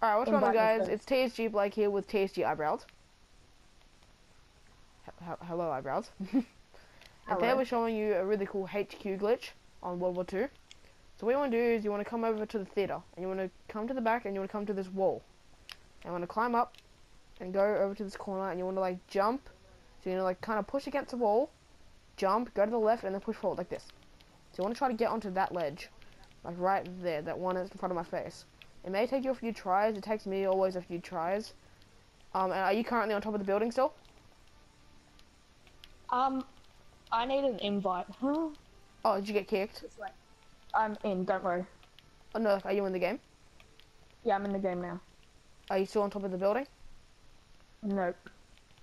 Alright, what's going on guys? It's TSG Blake here with TSG Eyebrows. H- hello Eyebrows. and today Hello. we're showing you a really cool HQ glitch on World War II. So what you want to do is you want to come over to the theater and you want to come to the back and you want to come to this wall. And you want to climb up and go over to this corner and you want to like jump. So you want to like kind of push against the wall, jump, go to the left and then push forward like this. So you want to try to get onto that ledge. Like right there, that one is in front of my face. It may take you a few tries. It takes me always a few tries. Um, and are you currently on top of the building still? Um, I need an invite. Huh? Oh, did you get kicked? Wait. I'm in. Don't worry. Oh no, are you in the game? Yeah, I'm in the game now. Are you still on top of the building? Nope.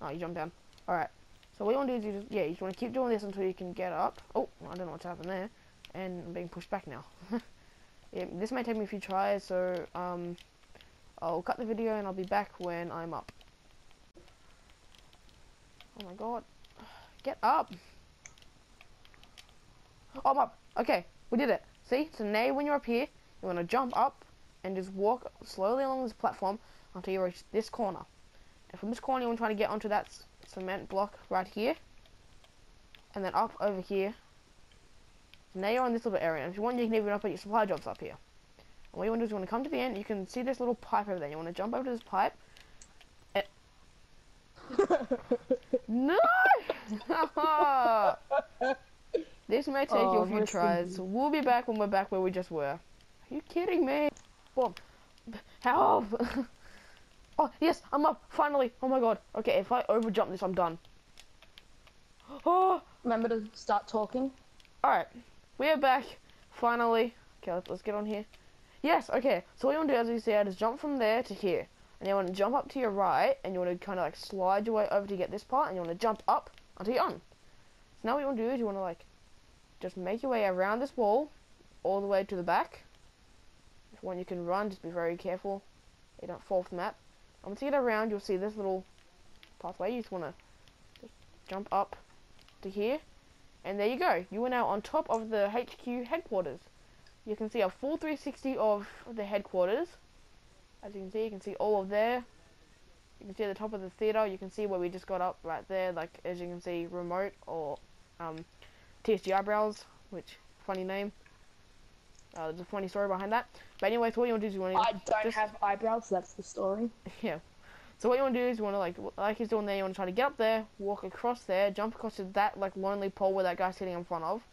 Oh, you jumped down. Alright. So what you want to do is you just, yeah, you just want to keep doing this until you can get up. Oh, I don't know what's happened there. And I'm being pushed back now. yeah, this may take me a few tries, so um, I'll cut the video and I'll be back when I'm up. Oh my god. Get up! Oh, I'm up! Okay, we did it. See? So now when you're up here, you want to jump up and just walk slowly along this platform until you reach this corner. And from this corner, you want to try to get onto that cement block right here. And then up over here. Now you're on this little area. And if you want, you can even open your supply drops up here. And what you want to do is you want to come to the end. You can see this little pipe over there. You want to jump over to this pipe. Eh. And... no! this may take you Oh, a few rest in tries. We'll be back when we're back where we just were. Are you kidding me? Help! oh, yes, I'm up, finally. Oh my god. Okay, if I overjump this, I'm done. Oh, Remember to start talking. alright. We are back, finally. Okay, let's, let's get on here. Yes, okay. So what you want to do, as you see, is jump from there to here. And you want to jump up to your right, and you want to kind of like slide your way over to get this part, and you want to jump up until you're on. So now what you want to do is you want to like, just make your way around this wall, all the way to the back. If you want, you can run, just be very careful. You don't fall off the map. And once you get around, you'll see this little pathway. You just want to just jump up to here. And there you go. You are now on top of the HQ headquarters. You can see a full 360 of the headquarters. As you can see, you can see all of there. You can see at the top of the theater. You can see where we just got up right there. Like as you can see, remote or um, TSG eyebrows, which funny name. Uh, there's a funny story behind that. But anyway, so what you want to do is you want to I don't just- have eyebrows. That's the story. yeah. So what you want to do is you want to like like he's doing there. You want to try to get up there, walk across there, jump across to that like lonely pole where that guy's sitting in front of,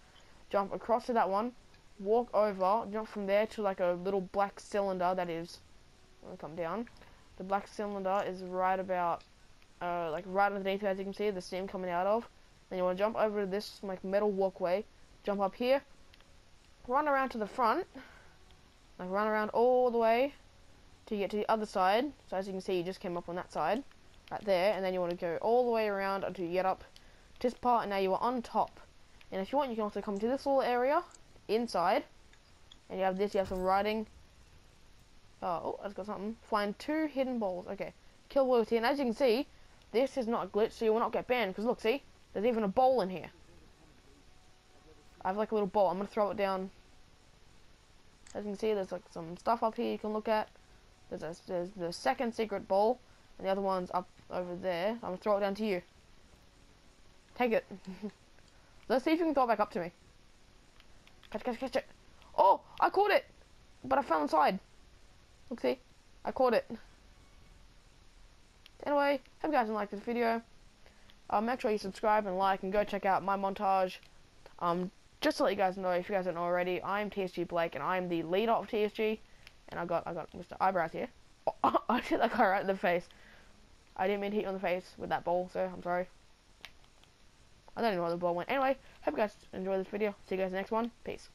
jump across to that one, walk over, jump from there to like a little black cylinder that is. I'll come down. The black cylinder is right about, uh, like right underneath, as you can see, the steam coming out of. Then you want to jump over to this like metal walkway, jump up here, run around to the front, like run around all the way to get to the other side. So as you can see, you just came up on that side, right there, and then you want to go all the way around until you get up to this part, and now you are on top. And if you want, you can also come to this little area inside, and you have this. You have some writing. Oh, oh, I've got something. Find two hidden balls. Okay, kill loyalty, and as you can see, this is not a glitch, so you will not get banned. Because look, see, there's even a bowl in here. I have like a little bowl. I'm gonna throw it down. As you can see, there's like some stuff up here you can look at. There's, a, there's the second secret ball, and the other one's up over there. I'm gonna throw it down to you. Take it. Let's see if you can throw it back up to me. Catch, catch, catch it. Oh, I caught it, but I fell inside. Look, see, I caught it. Anyway, hope you guys liked this video. Uh, make sure you subscribe and like, and go check out my montage. Um, just to let you guys know, if you guys don't know already, I'm TSG Blake, and I'm the leader of TSG. And I got I got Mr. Eyebrows here. Oh, I hit that guy right in the face. I didn't mean to hit you on the face with that ball, so I'm sorry. I don't even know where the ball went. Anyway, hope you guys enjoy this video. See you guys next one. Peace.